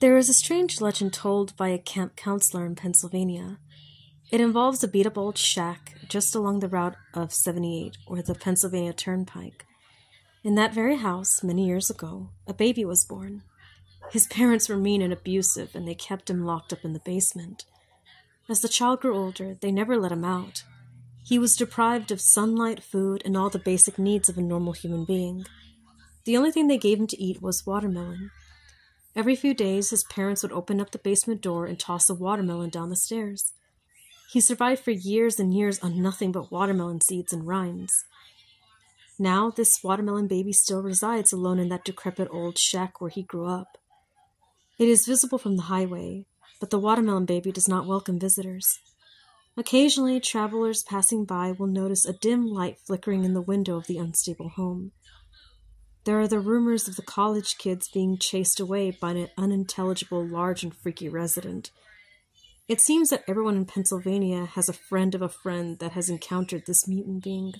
There is a strange legend told by a camp counselor in Pennsylvania. It involves a beat up old shack just along the route of 78 or the Pennsylvania Turnpike. In that very house, many years ago, a baby was born. His parents were mean and abusive, and they kept him locked up in the basement. As the child grew older, they never let him out. He was deprived of sunlight, food, and all the basic needs of a normal human being. The only thing they gave him to eat was watermelon. Every few days, his parents would open up the basement door and toss a watermelon down the stairs. He survived for years and years on nothing but watermelon seeds and rinds. Now, this watermelon baby still resides alone in that decrepit old shack where he grew up. It is visible from the highway, but the watermelon baby does not welcome visitors. Occasionally, travelers passing by will notice a dim light flickering in the window of the unstable home. There are the rumors of the college kids being chased away by an unintelligible, large, and freaky resident. It seems that everyone in Pennsylvania has a friend of a friend that has encountered this mutant being.